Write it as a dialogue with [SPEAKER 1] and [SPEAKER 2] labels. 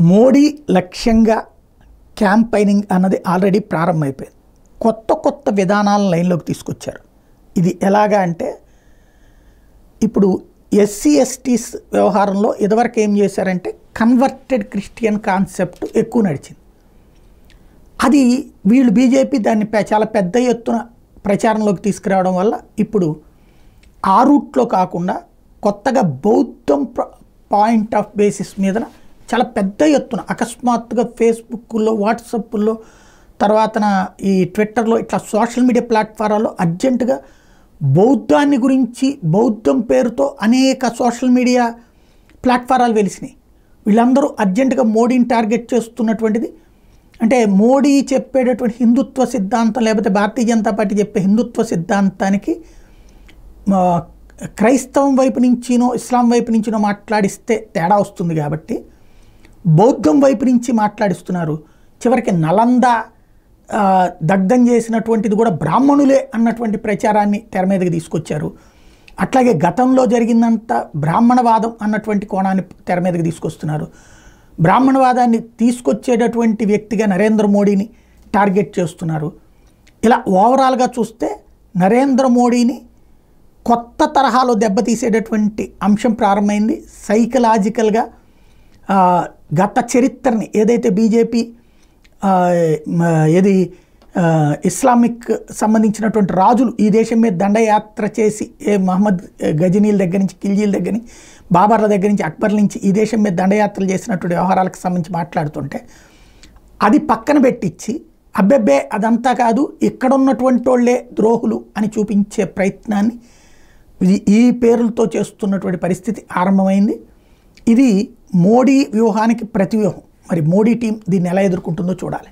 [SPEAKER 1] మోడీ లక్ష్యంగా క్యాంపైనింగ్ అన్నది ఆల్రెడీ ప్రారంభమైపోయింది. కొత్త కొత్త విధానాలను లైన్లోకి తీసుకొచ్చారు. ఇది ఎలాగా అంటే ఇప్పుడు ఎస్సీ ఎస్టీస్ వ్యవహారంలో ఇదివరకు ఏం చేశారంటే కన్వర్టెడ్ క్రిస్టియన్ కాన్సెప్ట్ ఎక్కువ నడిచింది. అది వీళ్ళు బీజేపీ దాన్ని చాలా పెద్ద ఎత్తున ప్రచారంలోకి తీసుకురావడం వల్ల ఇప్పుడు ఆ రూట్లో కాకుండా కొత్తగా బౌద్ధం పాయింట్ ఆఫ్ బేసిస్ మీద చాలా పెద్ద ఎత్తున అకస్మాత్తుగా ఫేస్బుక్లో వాట్సాప్లో తర్వాతన ఈ ట్విట్టర్లో ఇట్లా సోషల్ మీడియా ప్లాట్ఫారాల్లో అర్జెంటుగా బౌద్ధాన్ని గురించి బౌద్ధం పేరుతో అనేక సోషల్ మీడియా ప్లాట్ఫారాలు వెలిసినాయి. వీళ్ళందరూ అర్జెంటుగా మోడీని టార్గెట్ చేస్తున్నటువంటిది. అంటే మోడీ చెప్పేటటువంటి హిందుత్వ సిద్ధాంతం లేకపోతే భారతీయ జనతా పార్టీ చెప్పే హిందుత్వ సిద్ధాంతానికి క్రైస్తవం వైపు నుంచినో ఇస్లాం వైపు నుంచినో మాట్లాడిస్తే తేడా వస్తుంది కాబట్టి బౌద్ధం వైపు నుంచి మాట్లాడిస్తున్నారు. చివరికి నలంద దగ్ధం చేసినటువంటిది కూడా బ్రాహ్మణులే అన్నటువంటి ప్రచారాన్ని తెర మీదకి తీసుకొచ్చారు. అట్లాగే గతంలో జరిగిందంతా బ్రాహ్మణవాదం అన్నటువంటి కోణాన్ని తెర మీదకి తీసుకొస్తున్నారు. బ్రాహ్మణవాదాన్ని తీసుకొచ్చేటటువంటి వ్యక్తిగా నరేంద్ర మోడీని టార్గెట్ చేస్తున్నారు. ఇలా ఓవరాల్గా చూస్తే నరేంద్ర మోడీని కొత్త తరహాలో దెబ్బతీసేటటువంటి అంశం ప్రారంభమైంది. సైకలాజికల్గా గత చరిత్రని ఏదైతే బీజేపీ ఏది ఇస్లామిక్ సంబంధించినటువంటి రాజులు ఈ దేశం మీద దండయాత్ర చేసి ఏ మహమ్మద్ గజనీల దగ్గర నుంచి కిల్జీల దగ్గర నుంచి బాబర్ల దగ్గర నుంచి అక్బర్ నుంచి ఈ దేశం మీద దండయాత్రలు చేసినటువంటి వ్యవహారాలకు సంబంధించి మాట్లాడుతుంటే అది పక్కన పెట్టించి అబ్బెబ్బే అదంతా కాదు ఇక్కడ ఉన్నటువంటి వాళ్ళే ద్రోహులు అని చూపించే ప్రయత్నాన్ని ఇది ఈ పేర్లతో చేస్తున్నటువంటి పరిస్థితి ఆరంభమైంది. ఇది మోడీ వ్యూహానికి ప్రతివ్యూహం మరి మోడీ టీం దీన్ని ఎలా ఎదుర్కొంటుందో చూడాలి.